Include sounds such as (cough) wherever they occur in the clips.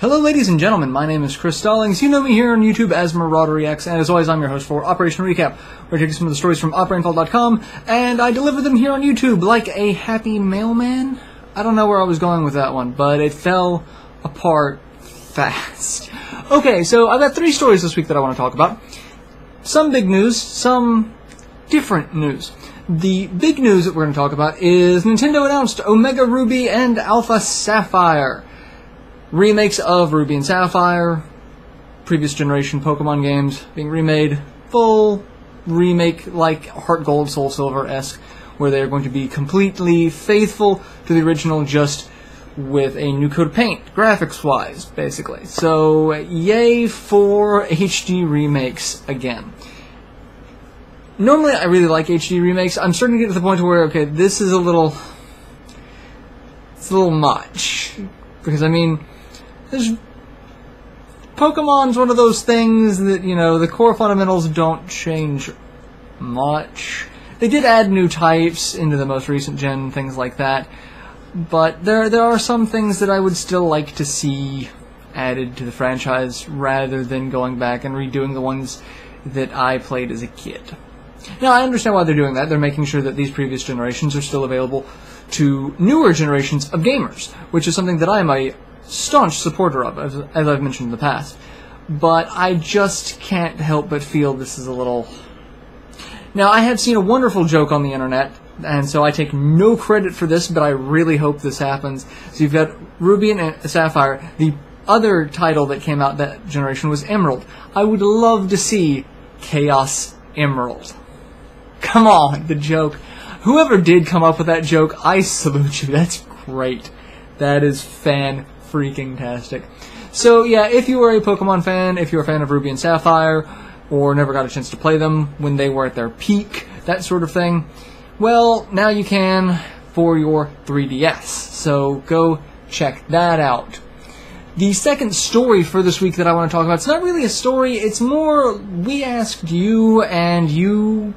Hello, ladies and gentlemen. My name is Chris Stollings. You know me here on YouTube as MarauderEX, and as always, I'm your host for Operation Recap, where I take some of the stories from OperationRainfall.com, and I deliver them here on YouTube like a happy mailman. I don't know where I was going with that one, but it fell apart fast. (laughs) Okay, so I've got three stories this week that I want to talk about. Some big news, some different news. The big news that we're going to talk about is Nintendo announced Omega Ruby and Alpha Sapphire. Remakes of Ruby and Sapphire, previous generation Pokemon games being remade, full remake like Heart Gold, Soul Silver esque, where they are going to be completely faithful to the original, just with a new coat of paint, graphics wise, basically. So, yay for HD remakes again normally I really like HD remakes. I'm starting to get to the point where okay, this is a little, it's a little much because I mean, Pokemon's one of those things that you know the core fundamentals don't change much. They did add new types into the most recent gen, things like that. But there there are some things that I would still like to see added to the franchise rather than going back and redoing the ones that I played as a kid. Now, I understand why they're doing that. They're making sure that these previous generations are still available to newer generations of gamers, which is something that I am a staunch supporter of, as, as I've mentioned in the past. But I just can't help but feel this is a little. Now, I have seen a wonderful joke on the internet, and so I take no credit for this, but I really hope this happens. So you've got Ruby and uh, Sapphire. The other title that came out that generation was Emerald. I would love to see Chaos Emerald. Come on, the joke. Whoever did come up with that joke, I salute you. That's great. That is fan freaking tastic. So yeah, if you are a Pokemon fan, if you're a fan of Ruby and Sapphire, or never got a chance to play them when they were at their peak, that sort of thing, well, now you can for your 3DS. So go check that out. The second story for this week that I want to talk about, it's not really a story, it's more we asked you and you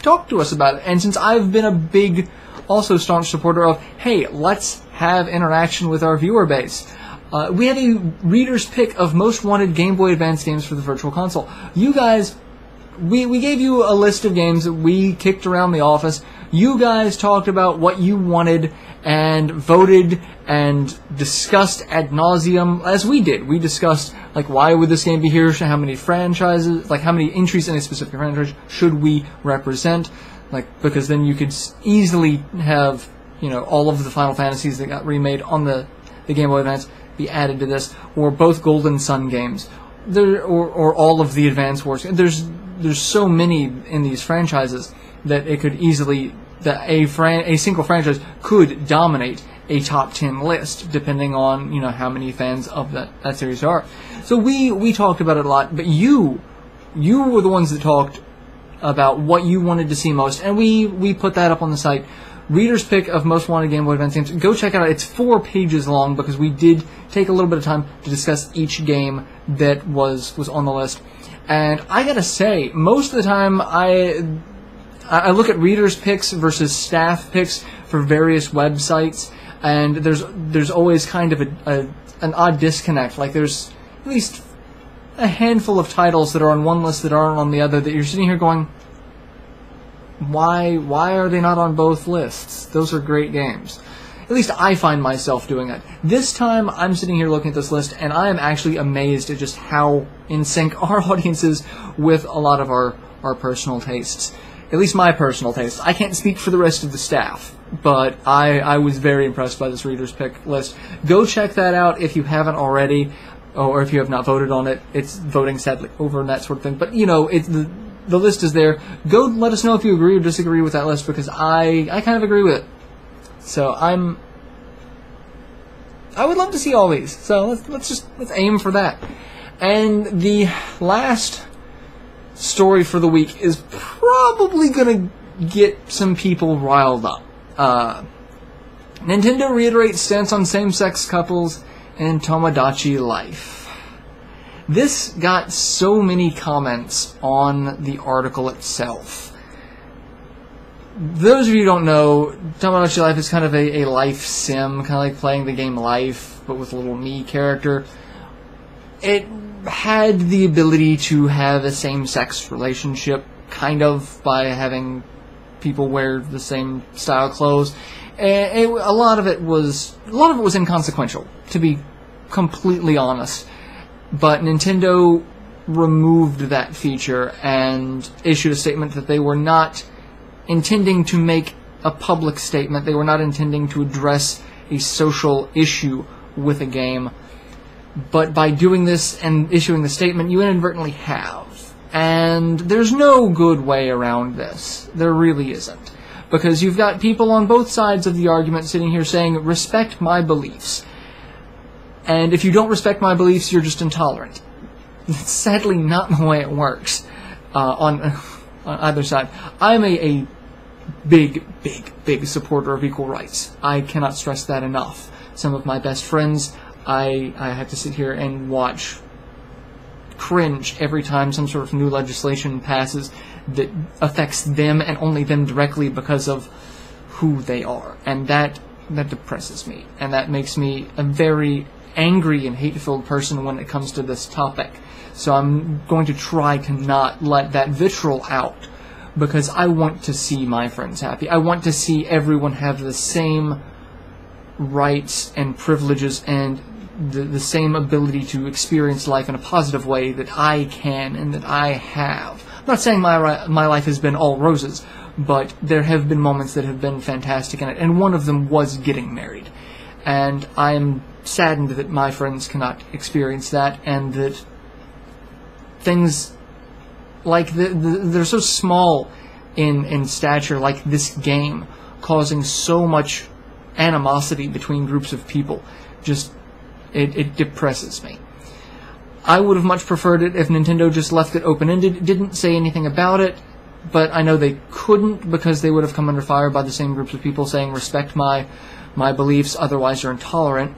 talked to us about it. And since I've been a big, also staunch supporter of, hey, let's have interaction with our viewer base. Uh, we have a reader's pick of most wanted Game Boy Advance games for the Virtual Console. You guys, we, we gave you a list of games that we kicked around the office. You guys talked about what you wanted and voted and discussed ad nauseum as we did. We discussed like why would this game be here? How many franchises? Like how many entries in a specific franchise should we represent? Like because then you could easily have you know all of the Final Fantasies that got remade on the the Game Boy Advance be added to this, or both Golden Sun games, there or or all of the Advance Wars. There's there's so many in these franchises that it could easily that a fran- a single franchise could dominate a top 10 list depending on you know how many fans of that, that series are. So we we talked about it a lot but you you were the ones that talked about what you wanted to see most and we we put that up on the site reader's pick of most wanted game boy advance games go check it out it's four pages long because we did take a little bit of time to discuss each game that was was on the list and i gotta say most of the time i I look at readers' picks versus staff picks for various websites, and there's there's always kind of a, a, an odd disconnect. Like there's at least a handful of titles that are on one list that aren't on the other. That you're sitting here going, why why are they not on both lists? Those are great games. At least I find myself doing it. This time, I'm sitting here looking at this list, and I am actually amazed at just how in sync (laughs) our audience is with a lot of our, our personal tastes at least my personal tastes. I can't speak for the rest of the staff, but I, I was very impressed by this reader's pick list. Go check that out if you haven't already, or if you have not voted on it. It's voting sadly over and that sort of thing. But you know, it's the the list is there. Go let us know if you agree or disagree with that list because I I kind of agree with it. So I'm I would love to see all these. So let's let's just let's aim for that. And the last story for the week is probably going to get some people riled up. Uh, Nintendo reiterates stance on same sex couples and Tomodachi life. This got so many comments on the article itself. Those of you who don't know, Tomodachi Life is kind of a, a life sim, kind of like playing the game Life, but with a little me character. it had the ability to have a same-sex relationship, kind of, by having people wear the same style clothes. And it, a lot of it was a lot of it was inconsequential, to be completely honest. But Nintendo removed that feature and issued a statement that they were not intending to make a public statement. They were not intending to address a social issue with a game. But by doing this and issuing the statement, you inadvertently have. And there's no good way around this. There really isn't. Because you've got people on both sides of the argument sitting here saying, respect my beliefs. And if you don't respect my beliefs, you're just intolerant. It's (laughs) sadly not the way it works uh, on, (laughs) on either side. I'm a, a big, big, big supporter of equal rights. I cannot stress that enough. Some of my best friends, I, I have to sit here and watch cringe every time some sort of new legislation passes that affects them and only them directly because of who they are. And that that depresses me. And that makes me a very angry and hate-filled person when it comes to this topic. So I'm going to try to not let that vitriol out because I want to see my friends happy. I want to see everyone have the same rights and privileges and the, the same ability to experience life in a positive way that I can and that I have. I'm not saying my my life has been all roses, but there have been moments that have been fantastic in it, and one of them was getting married. And I am saddened that my friends cannot experience that, and that things like the, the, they're so small in in stature, like this game, causing so much animosity between groups of people. Just it, it depresses me. I would have much preferred it if Nintendo just left it open ended, didn't say anything about it, but I know they couldn't because they would have come under fire by the same groups of people saying respect my my beliefs, otherwise you're intolerant.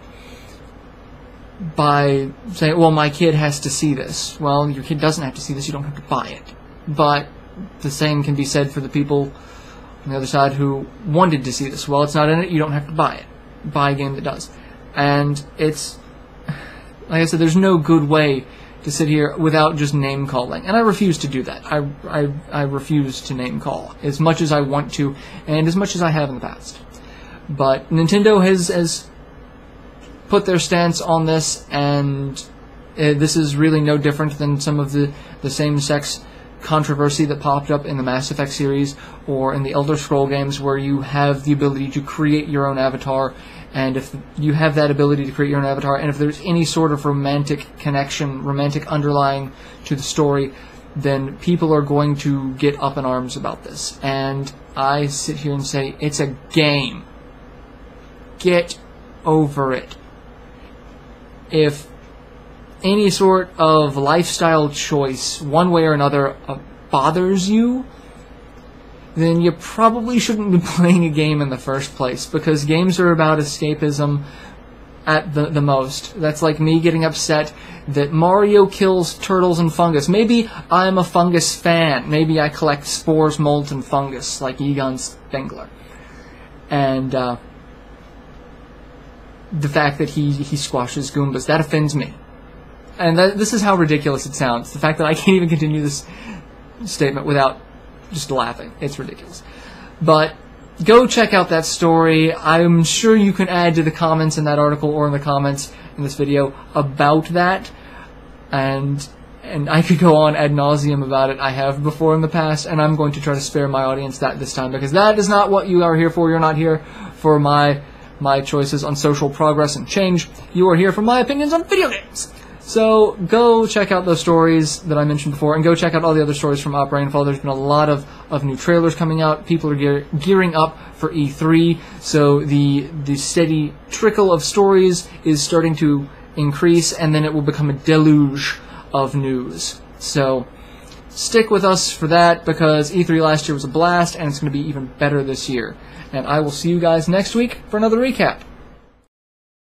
By saying, well, my kid has to see this. Well, your kid doesn't have to see this, you don't have to buy it. But the same can be said for the people on the other side who wanted to see this. Well, it's not in it, you don't have to buy it. Buy a game that does. And it's, like I said, there's no good way to sit here without just name calling. And I refuse to do that. I, I, I refuse to name call as much as I want to and as much as I have in the past. But Nintendo has, has put their stance on this, and uh, this is really no different than some of the, the same sex controversy that popped up in the Mass Effect series or in the Elder Scroll games where you have the ability to create your own avatar and if you have that ability to create your own avatar and if there's any sort of romantic connection, romantic underlying to the story, then people are going to get up in arms about this. And I sit here and say, it's a game. Get over it. If any sort of lifestyle choice, one way or another, uh, bothers you, then you probably shouldn't be (laughs) playing a game in the first place because games are about escapism at the, the most. That's like me getting upset that Mario kills turtles and fungus. Maybe I'm a fungus fan. Maybe I collect spores, molds, and fungus like Egon Spengler. And uh, the fact that he, he squashes Goombas, that offends me and that, this is how ridiculous it sounds. The fact that I can't even continue this statement without just laughing. It's ridiculous. But go check out that story. I'm sure you can add to the comments in that article or in the comments in this video about that. And and I could go on ad nauseum about it. I have before in the past, and I'm going to try to spare my audience that this time because that is not what you are here for. You're not here for my my choices on social progress and change. You are here for my opinions on video games. So go check out those stories that I mentioned before, and go check out all the other stories from Op Rainfall. There's been a lot of, of new trailers coming out. People are gear, gearing up for E3, so the the steady trickle of stories is starting to increase, and then it will become a deluge of news. So stick with us for that because E3 last year was a blast, and it's going to be even better this year. And I will see you guys next week for another recap.